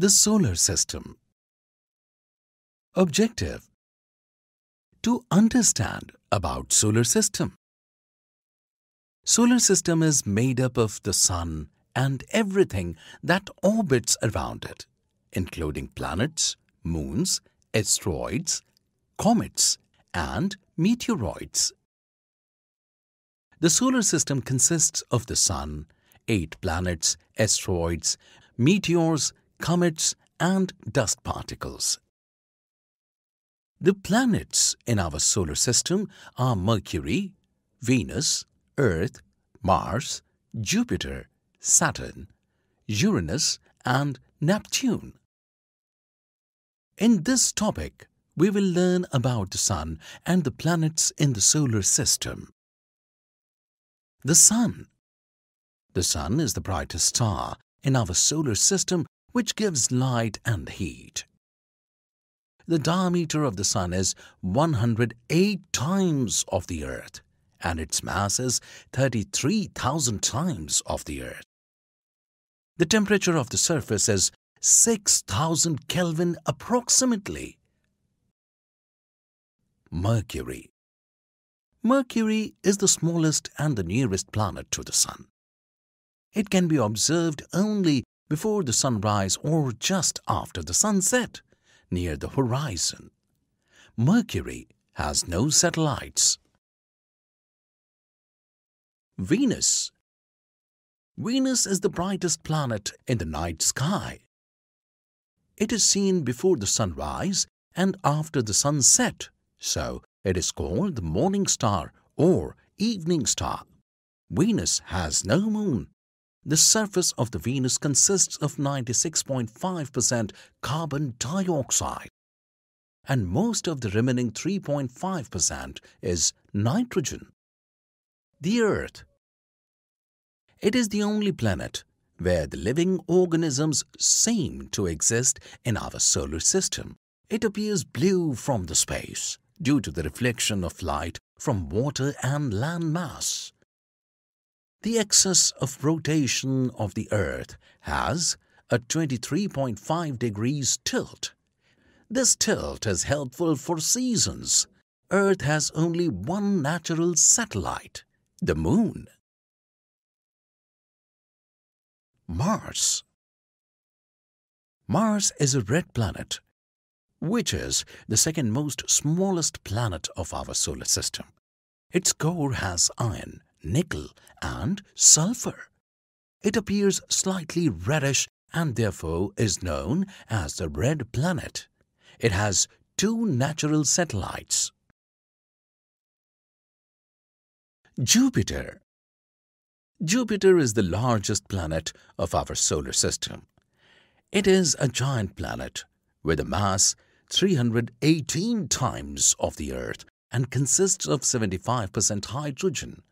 The Solar System Objective To understand about Solar System Solar System is made up of the Sun and everything that orbits around it, including planets, moons, asteroids, comets, and meteoroids. The solar system consists of the Sun, eight planets, asteroids, meteors, comets, and dust particles. The planets in our solar system are Mercury, Venus, Earth, Mars, Jupiter, Saturn, Uranus, and Neptune. In this topic, we will learn about the Sun and the planets in the solar system. The Sun The Sun is the brightest star in our solar system which gives light and heat. The diameter of the Sun is 108 times of the Earth and its mass is 33,000 times of the Earth. The temperature of the surface is 6,000 Kelvin approximately. Mercury Mercury is the smallest and the nearest planet to the Sun. It can be observed only before the sunrise or just after the sunset, near the horizon. Mercury has no satellites. Venus Venus is the brightest planet in the night sky. It is seen before the sunrise and after the sunset, so it is called the morning star or evening star. Venus has no moon. The surface of the Venus consists of 96.5% carbon dioxide and most of the remaining 3.5% is nitrogen. The Earth it is the only planet where the living organisms seem to exist in our solar system. It appears blue from the space due to the reflection of light from water and land mass. The axis of rotation of the Earth has a 23.5 degrees tilt. This tilt is helpful for seasons. Earth has only one natural satellite, the Moon. Mars. Mars is a red planet, which is the second most smallest planet of our solar system. Its core has iron, nickel and sulfur. It appears slightly reddish and therefore is known as the red planet. It has two natural satellites. Jupiter Jupiter is the largest planet of our solar system. It is a giant planet with a mass 318 times of the Earth and consists of 75% hydrogen,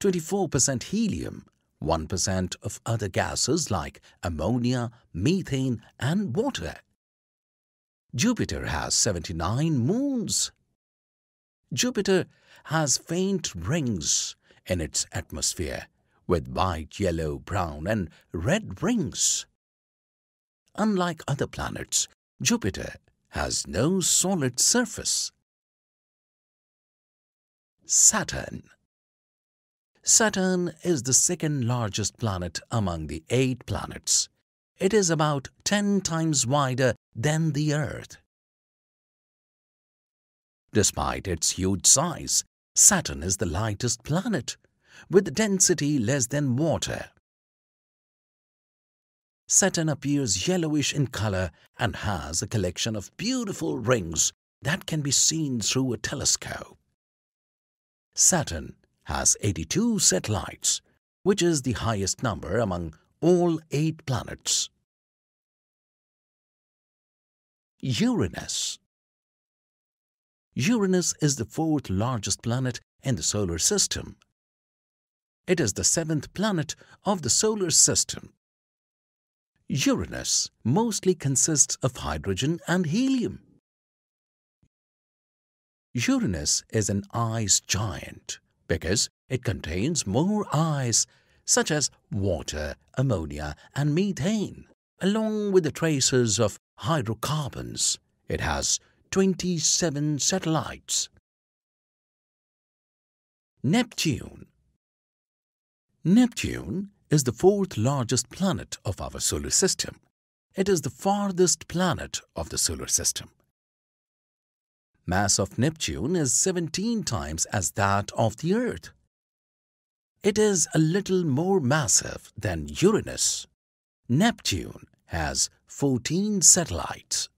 24% helium, 1% of other gases like ammonia, methane and water. Jupiter has 79 moons. Jupiter has faint rings in its atmosphere with white, yellow, brown and red rings. Unlike other planets, Jupiter has no solid surface. Saturn Saturn is the second largest planet among the eight planets. It is about 10 times wider than the Earth. Despite its huge size, Saturn is the lightest planet with density less than water. Saturn appears yellowish in color and has a collection of beautiful rings that can be seen through a telescope. Saturn has 82 satellites, which is the highest number among all eight planets. Uranus Uranus is the fourth largest planet in the solar system it is the seventh planet of the solar system. Uranus mostly consists of hydrogen and helium. Uranus is an ice giant because it contains more ice such as water, ammonia and methane Along with the traces of hydrocarbons, it has 27 satellites. Neptune Neptune is the fourth largest planet of our solar system. It is the farthest planet of the solar system. Mass of Neptune is 17 times as that of the Earth. It is a little more massive than Uranus. Neptune has 14 satellites.